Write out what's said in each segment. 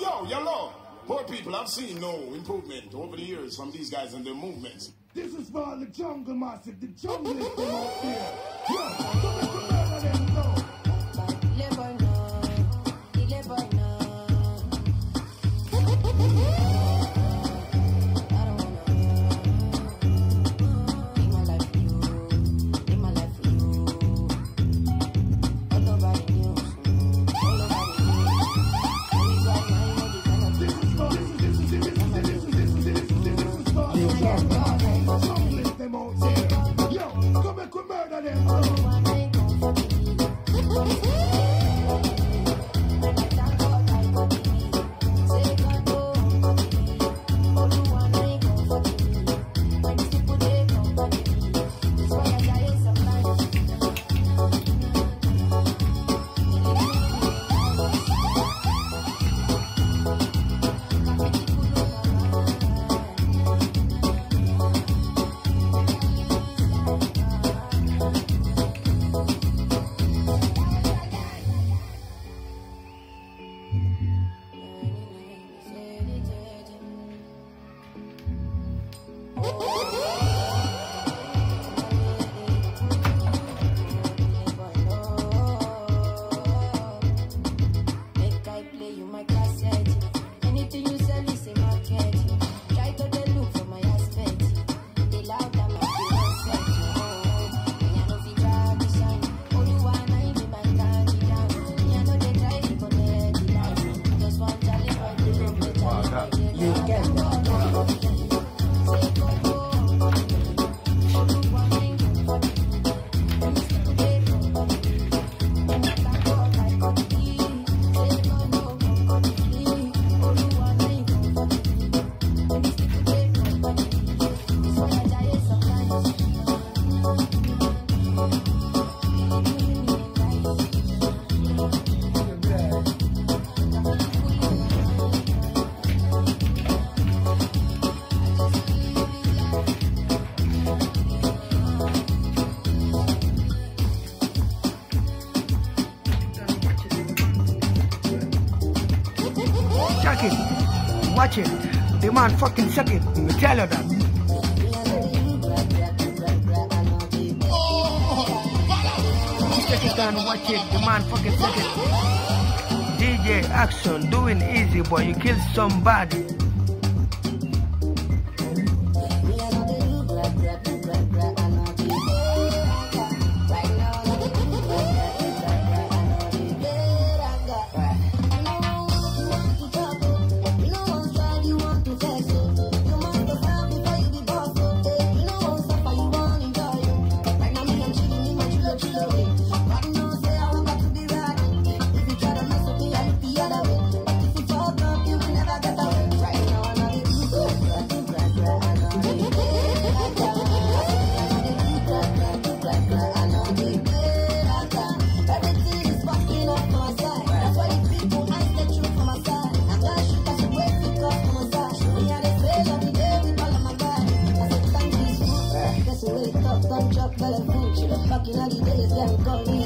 Yo, yo, yo. Poor people, I've seen no improvement over the years from these guys and their movements. This is for the jungle massive. The jungle is from out. Yeah. can't fucking suck it. I'm gonna tell her that. Pakistan, watch it, the man fucking said it. DJ Action, doing easy, boy, you kill somebody. Go, go, go.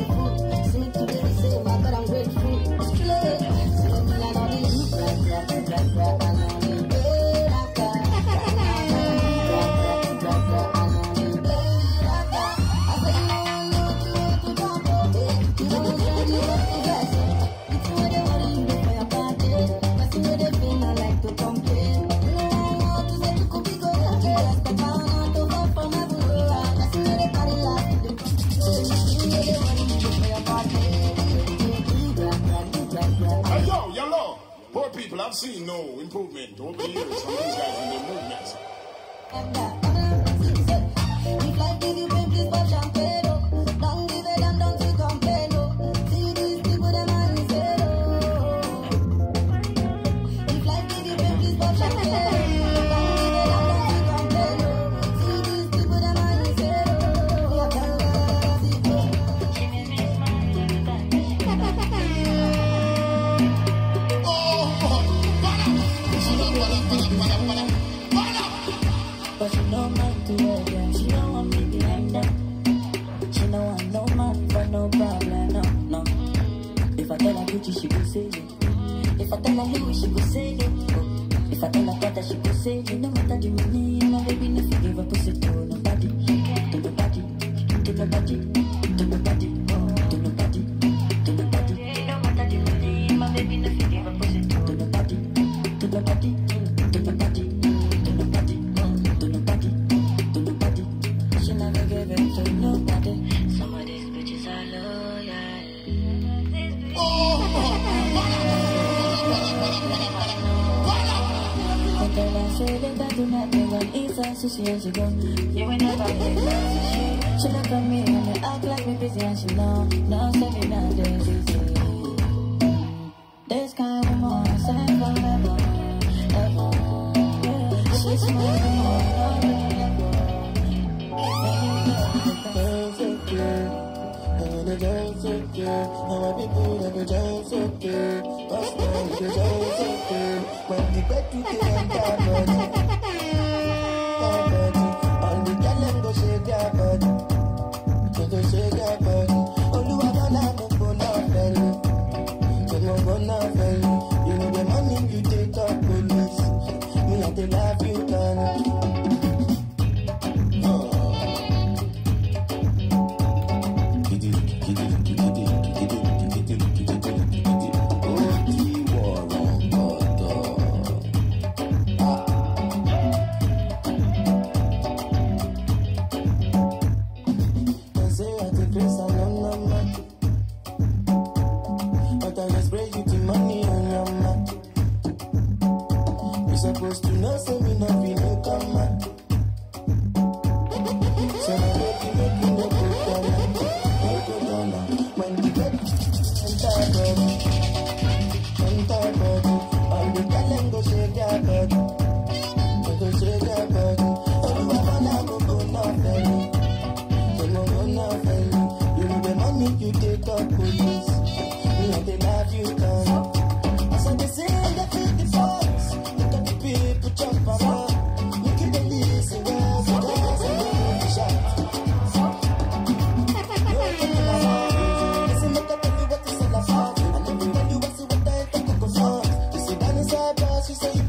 when I'm back She look at me and they act like me busy and she know, no, she me not this easy This kind of woman, same forever, ever She's moving on, Jealous of you, now I be good, I be jealous of you. Last night, I be jealous of you. When you get to the end, I'm ready. she said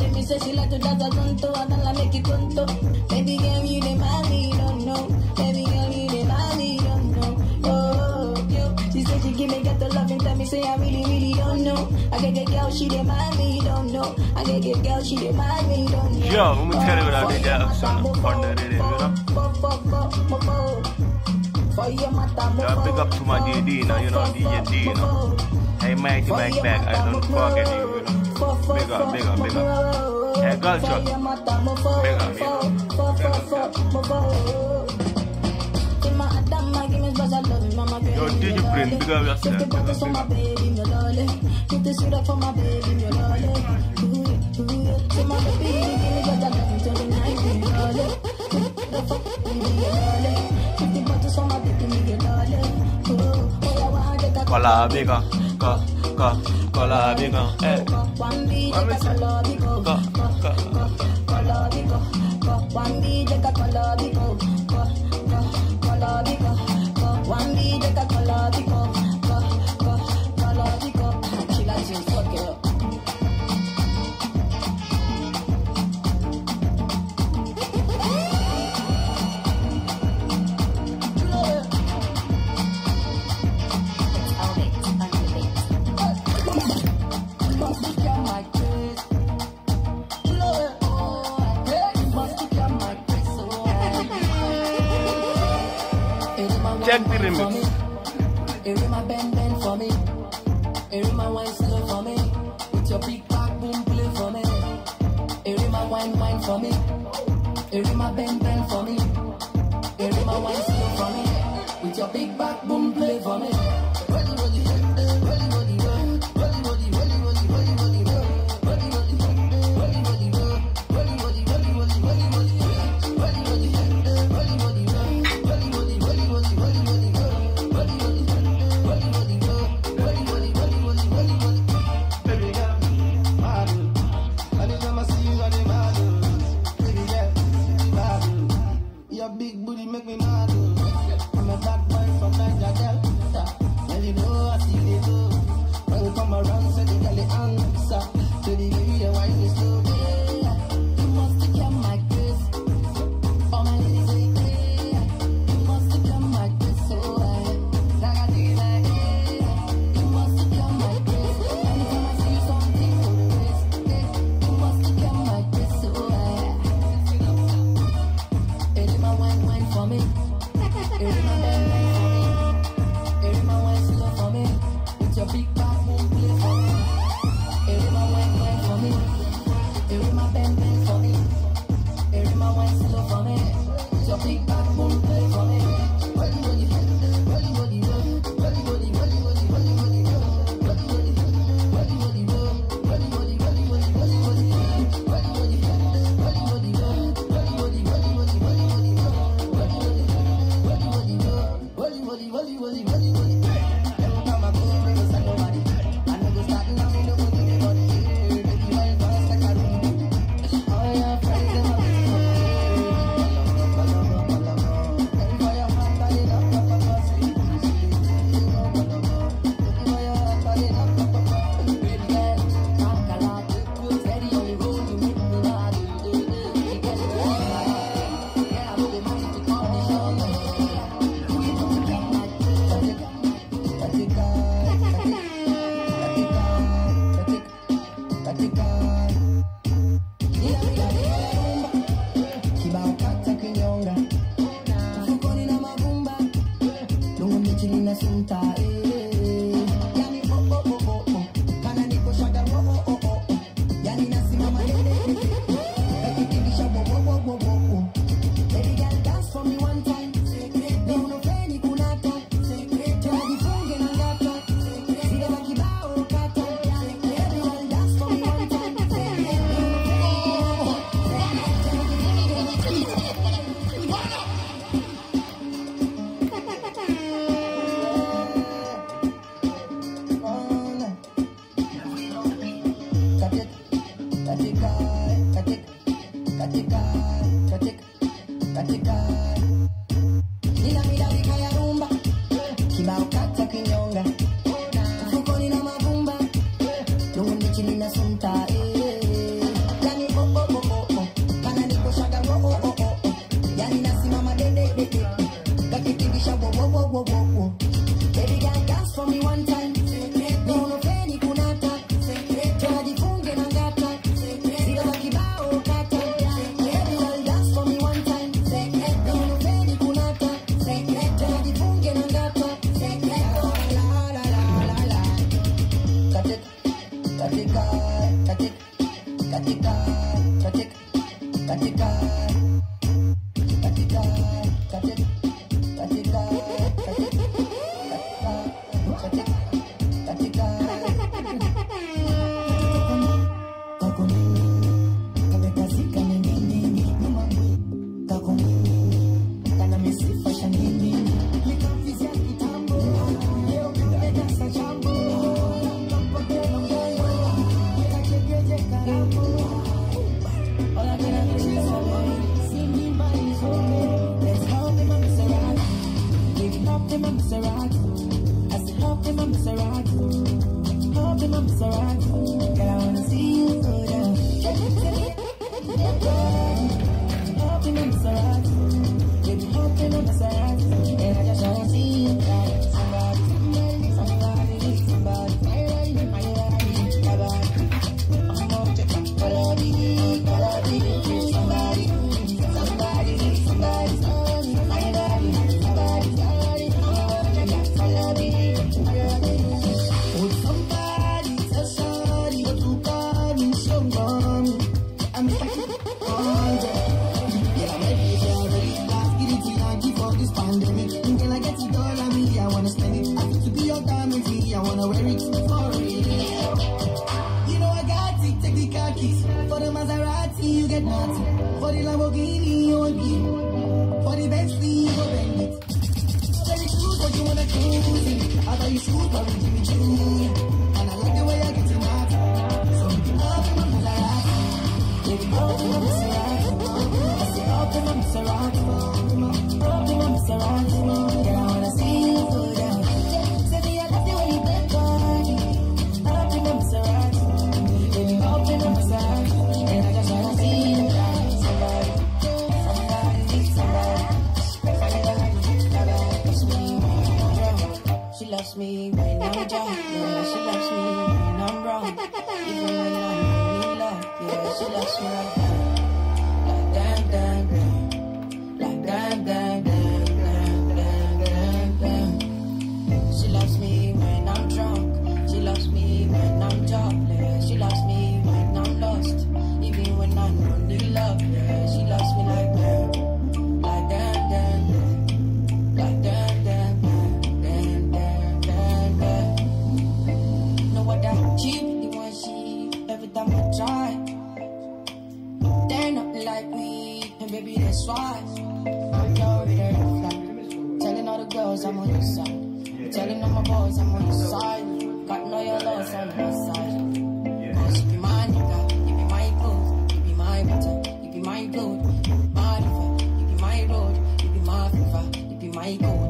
Let me say she like to dance a tonto, I don't like make it tonto. Baby girl, you the don't know. Baby girl, you the don't know. Oh, yo. She said she give me get the love and tell me say I really, really don't know. I get get girl, she the me don't know. I get get girl, she the me don't know. Yo, let me tell you what I did son. On the rhythm, you know? Yeah, big up to my DD now, you know, DJ D, you know. Hey, Mikey, Mike back, I don't forget you, you know. Big up, big up, big up. Hey, girl, shot. Big up, you know. Up, Yo, DJ Prince, big up yourself, big up, big up. up give the. The fuck, baby, my darling. Fifty bottles for my kola bigan, ko, ko, kola bigan, eh. One DJ ka kola bigan, ko, ko, kola bigan, ko, kola bigan. Check the remix. Erima bend bend for me. Erima wine slow for me. With your big back boom play for me. Erima wine wine for me. Erima bend bend for me. Erima wine slow for me. With your big back boom play for me. me. Telling all my boys I'm on the side. Got no your loss on my side. Cause you be my nigga, you be my gold, you be my water, you be my blood, my river, you be my road, you be my fever, you be my gold.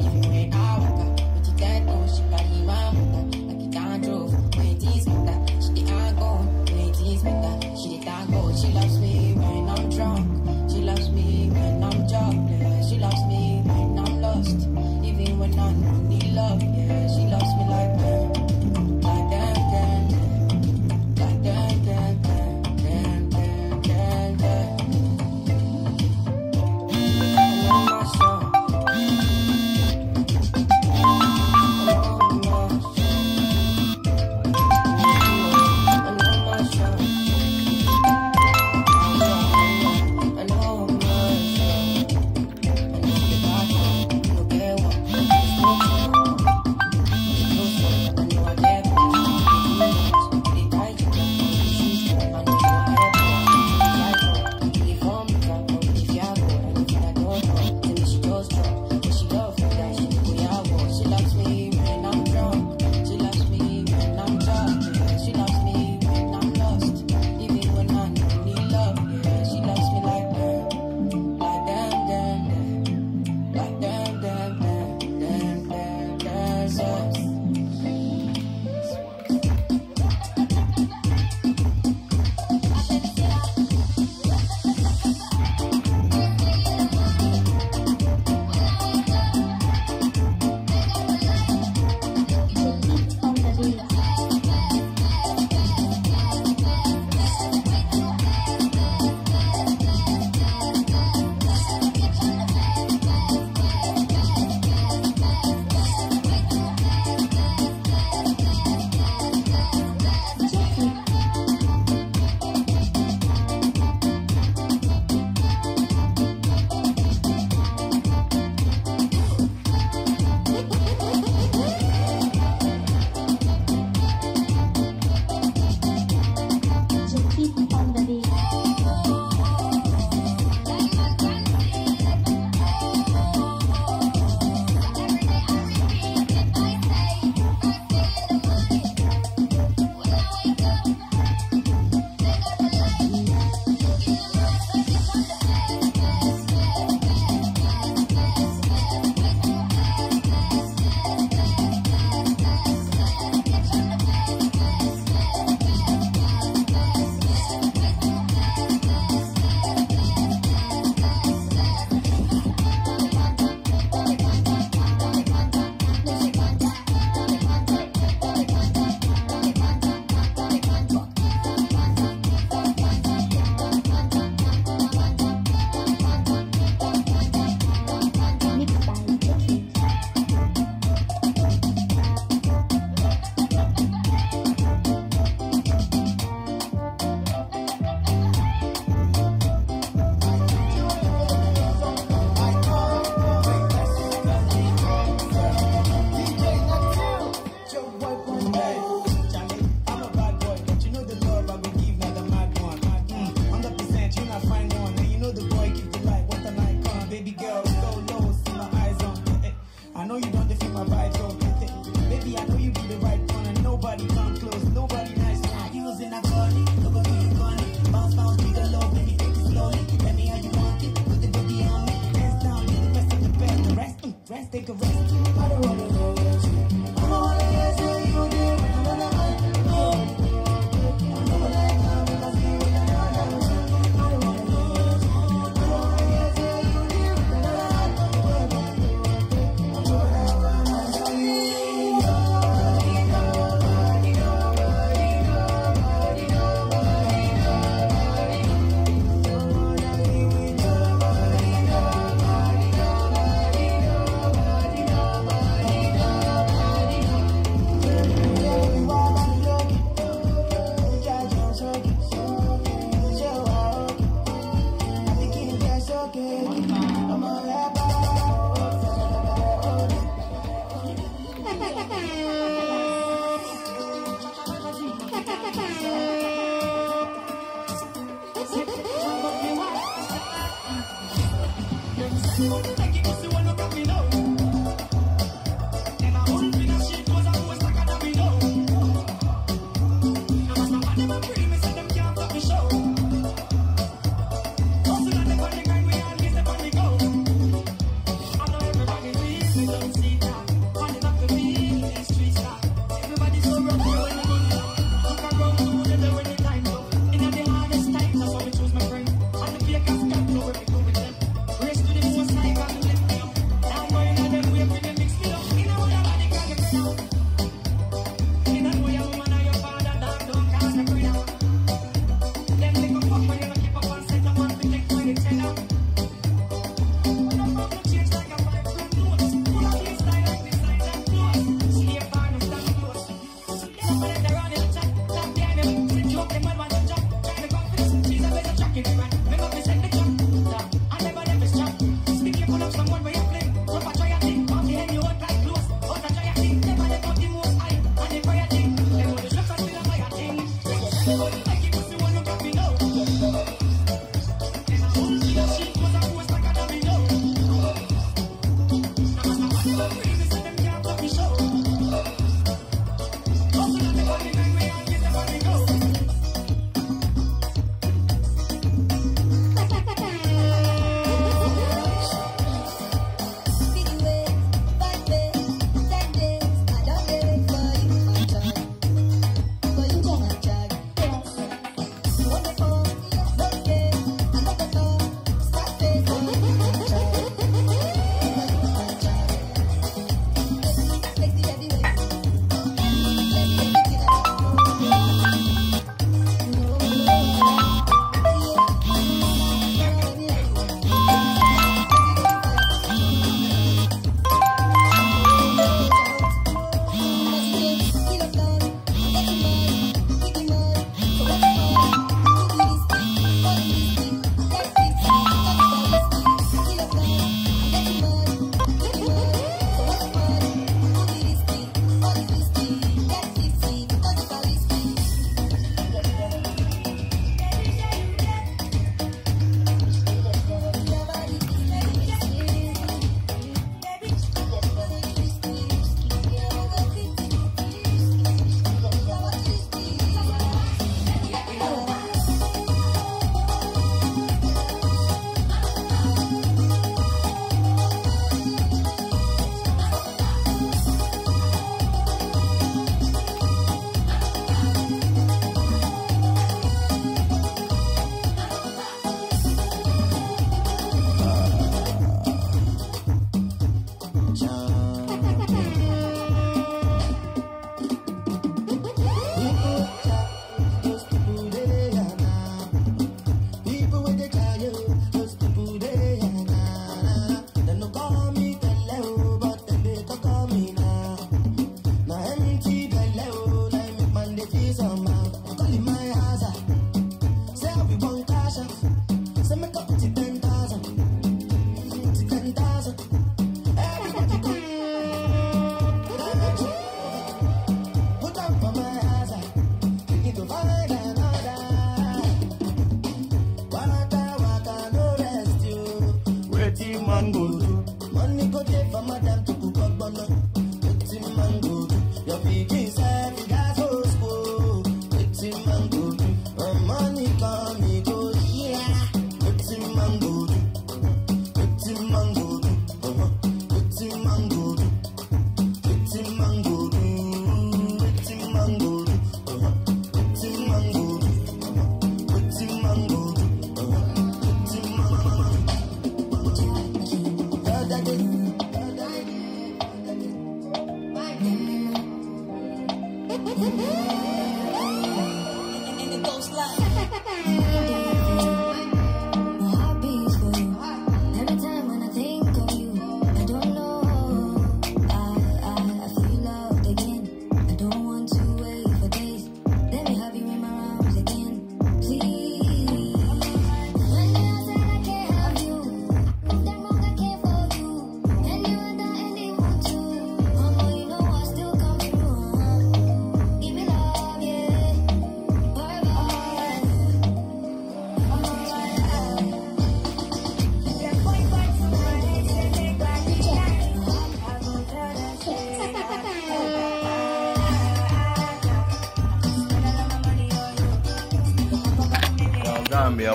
you be the right one and nobody come close. Nobody nice now. You was in a corny, look at me, corny. Bounce, bounce, be the love, baby, take it slowly. Tell me how you want it, put the baby on me. Hands down, you the best of the best. The rest, mm, rest, take a rest.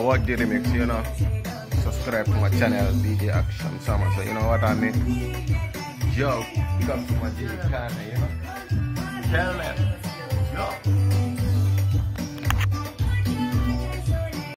what the remix, you know. Subscribe to my channel, DJ Action Summer. So you know what I mean? Yo, come to my DJ channel, you know. Tell them.